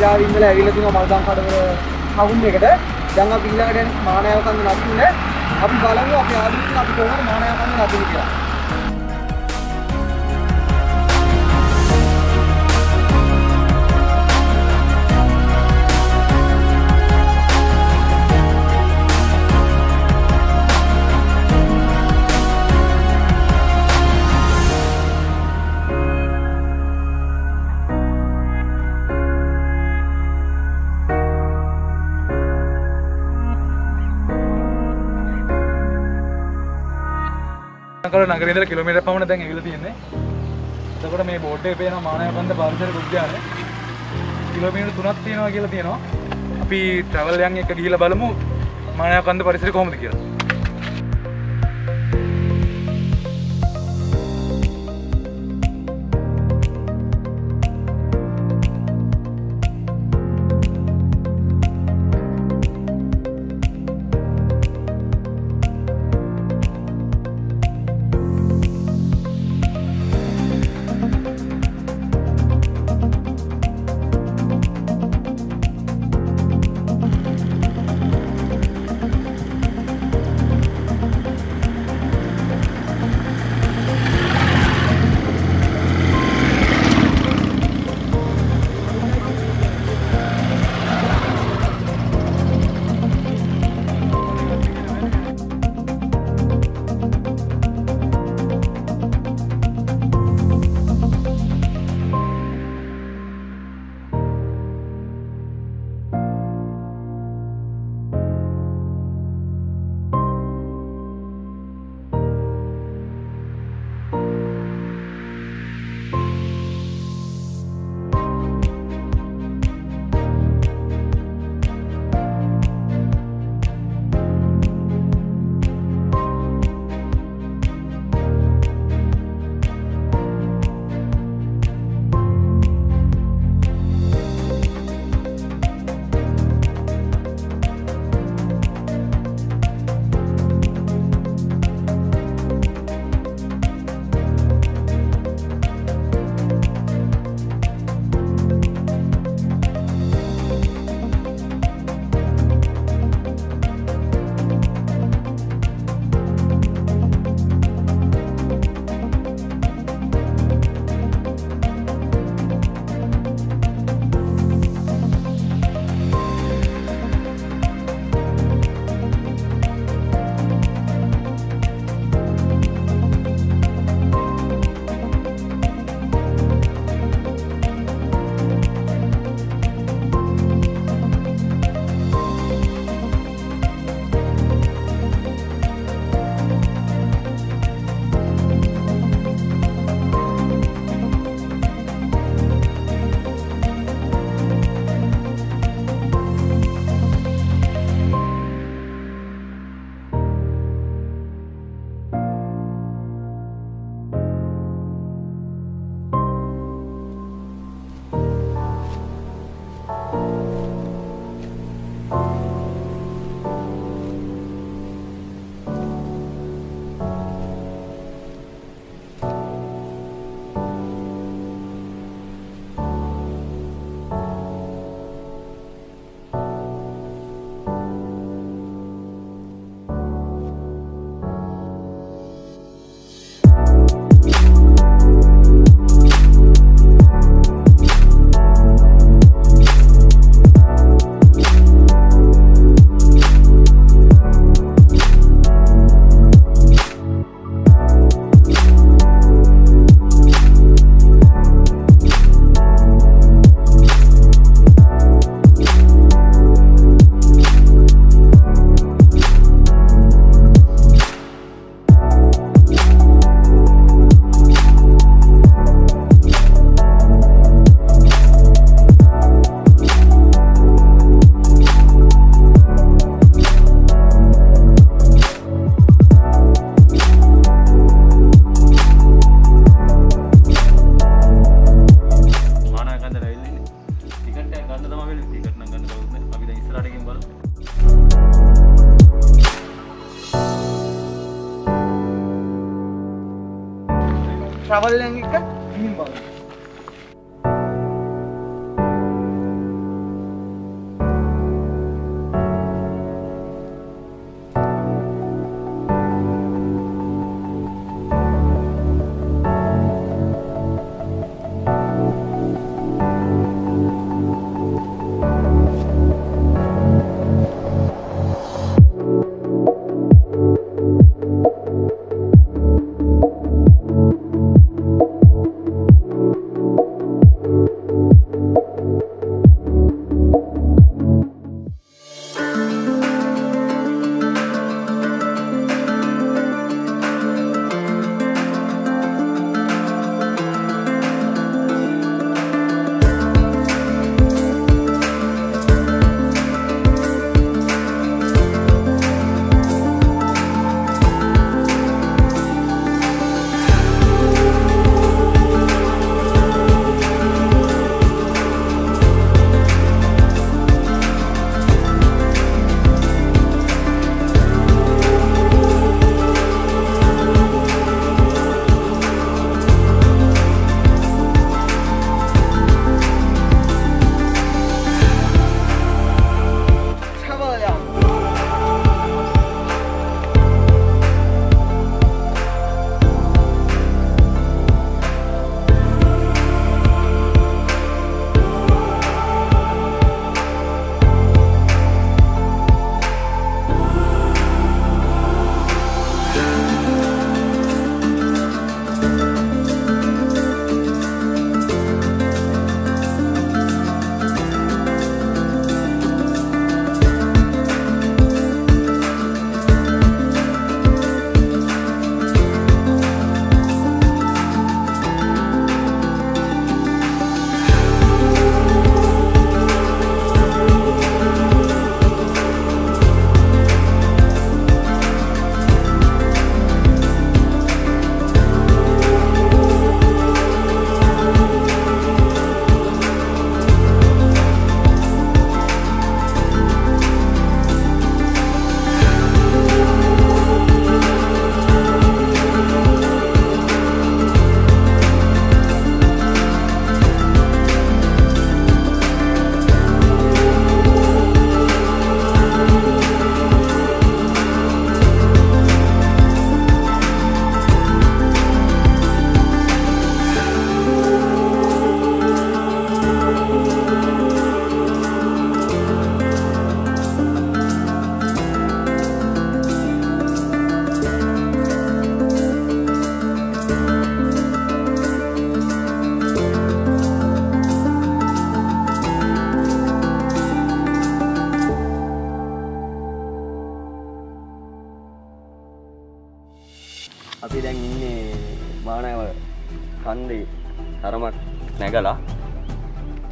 morning. අපි දැන් ටැක්සිලාවේ ඉඳලා ඇවිල්ලා තිනවා මල්දාම් කඩවල ටවුන් එකට. දැන් අපි ඊළඟට යන්නේ මානව කන්ද නදින්න. අපි බලමු අපි ආදිත් අපි කොහොමද මානව කන්ද නදින්නේ කියලා. කල නගරේ ඉඳලා කිලෝමීටර් පමණ දැන් ඇවිල්ලා තියෙන්නේ. එතකොට මේ බෝඩ් එකේ පේනවා මානවකන්ද පාරිසරික උද්‍යානය. කිලෝමීටර් 3ක් තියෙනවා කියලා තියෙනවා. අපි ට්‍රැවල් යන් එක ගිහිල්ලා බලමු මානවකන්ද පරිසරය කොහොමද කියලා.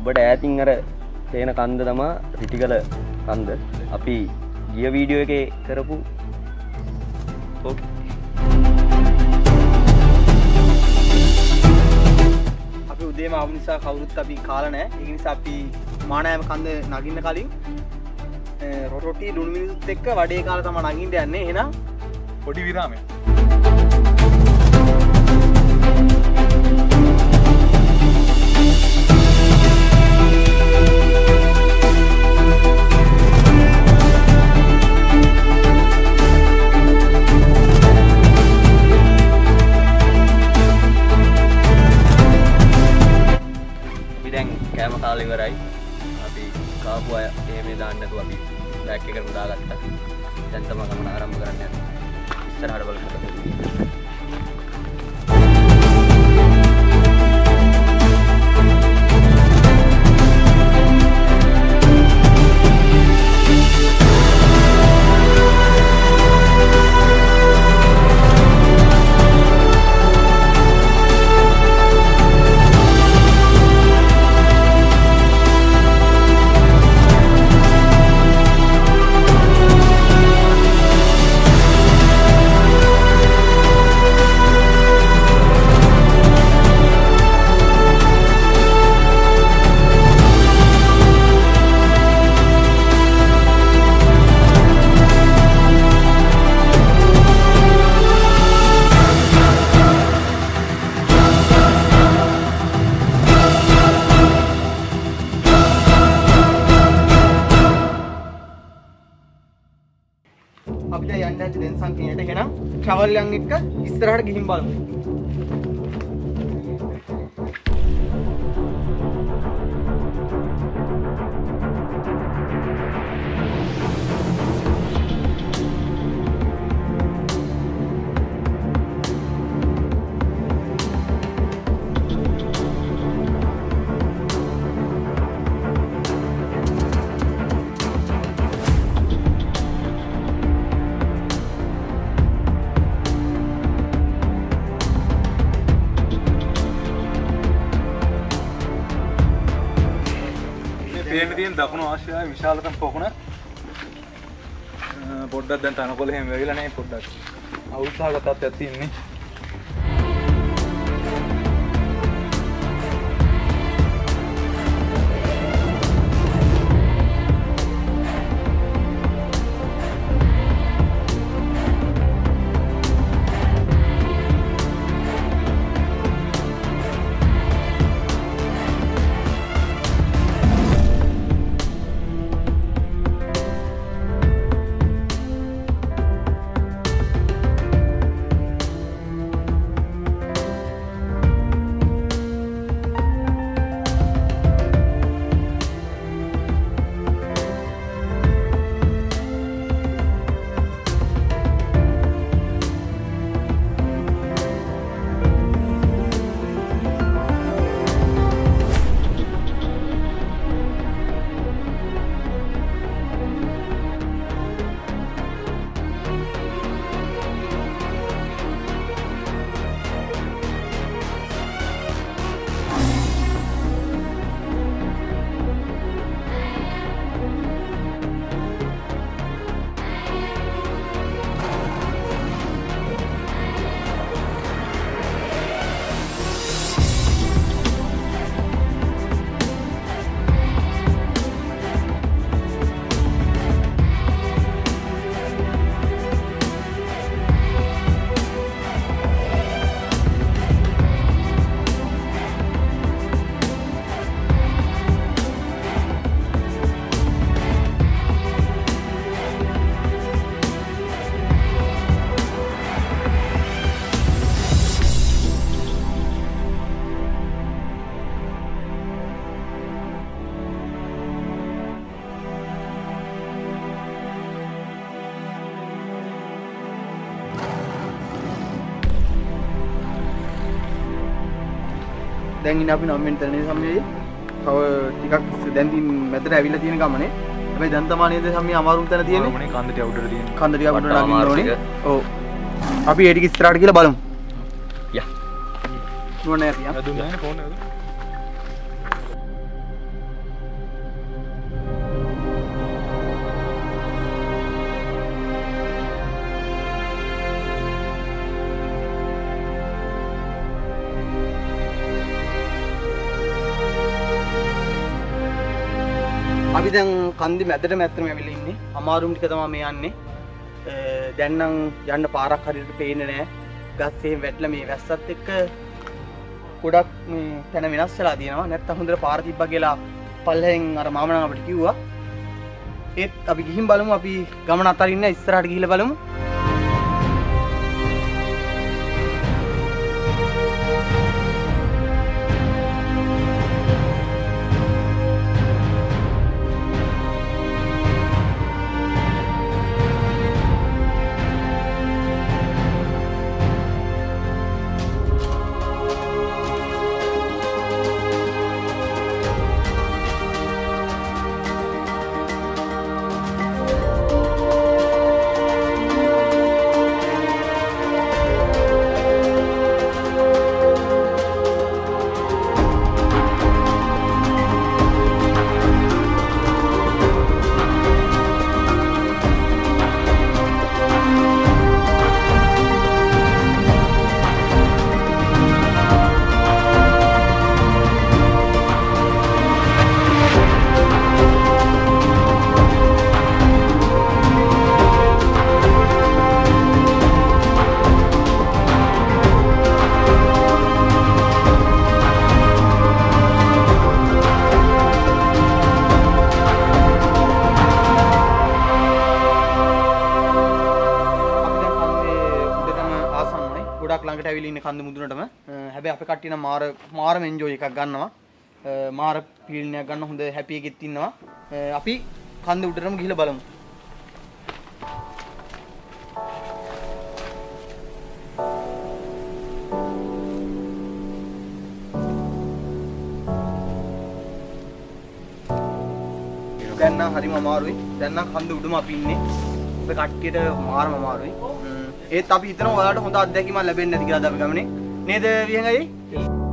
ඔබට ඈතින් අර තේන කන්ද තමා රිටිකල කන්ද අපි ගිය වීඩියෝ එක කරපු අපි උදේම ආපු නිසා කවුරුත් අපි කාලා නැහැ. ඒ නිසා අපි මානෑම කන්ද නගින්න කලින් රොටි මිරිසුත් එක්ක වඩේ කාලා තමයි නගින්න යන්නේ. එහෙනම් පොඩි විරාමය කෑම කාල ඉවරයි. අපි කාපු අය එහෙම දාන්නතු අපි බෑක් එකට උදාගත්තා දැන් තම ගමන ආරම්භ කරන්න යන්නේ. ඉස්සරහට බලමු ට්‍රැවල් යන් එක්ක ඉස්සරහට ගිහින් බලමු. පේන තියෙන දකුණු ආශ්‍රයාවේ විශාලතම පොකුණ. අ, පොඩ්ඩක් දැන් තනකොළ එහෙම වෙවිලා නැහැ පොඩ්ඩක්. අවුත්සාහගත තත්ත්වයක් තියෙන්නේ. දැන් ඉන්න අපි නම් වෙන තැනේ සම්මේ තව ටිකක් දැන් තින් මැදට ඇවිල්ලා තියෙන ගමනේ. හැබැයි දැන් තමයි නේද සම්මේ අමාරුම තැන කන්දට තියෙන කන්ද ටික අපිට වටා නගින්න මාරු ඕනේ. ටික. ඔව්. අපි ඒ ටික ඉස්සරහට කියලා බලමු. යා නුවණ ඇතියම් දුන්නන ෆෝන් අපි දැන් කන්දි මැදට මැත්තම ඇවිල්ලා ඉන්නේ. අමාරුම ටික තමයි මේ යන්නේ. අ, දැන් නම් යන්න පාරක් හරියට පේන්නේ නැහැ. ගස්සේ වැටලා මේ වැස්සත් එක්ක ගොඩක් මේ තැන වෙනස් වෙලා තියෙනවා. නැත්තම් හොඳට පාර තිබ්බා කියලා පල්ලෙන් අර මාම නම් අපිට කිව්වා. ඒත් අපි ගිහින් බලමු. අපි ගමන අතරින්න ඉස්සරහට ගිහිල්ලා බලමු. ගොඩක් ළඟට ඇවිල්ලා ඉන්නේ කන්ද මුදුනටම. අ, හැබැයි අපේ කට්ටිය නම් මාර මාරම එන්ජොයි එකක් ගන්නවා. අ, මාර ෆීල්නයක් ගන්න හොඳ හැපි එකෙත් ඉන්නවා. අ, අපි කන්ද උඩටම ගිහිල්ලා බලමු. දැන් නම් හරිම අමාරුයි. දැන් නම් කන්ද උඩම අපි ඉන්නේ. අපේ කට්ටියට මාරම අමාරුයි. ම්ම්. ඒත් අපි හිතනවා ඔයාලට හොඳ අත්දැකීමක් ලැබෙන්නේ නැති කියලා අද අපි ගමනේ. නේද විහංගයි?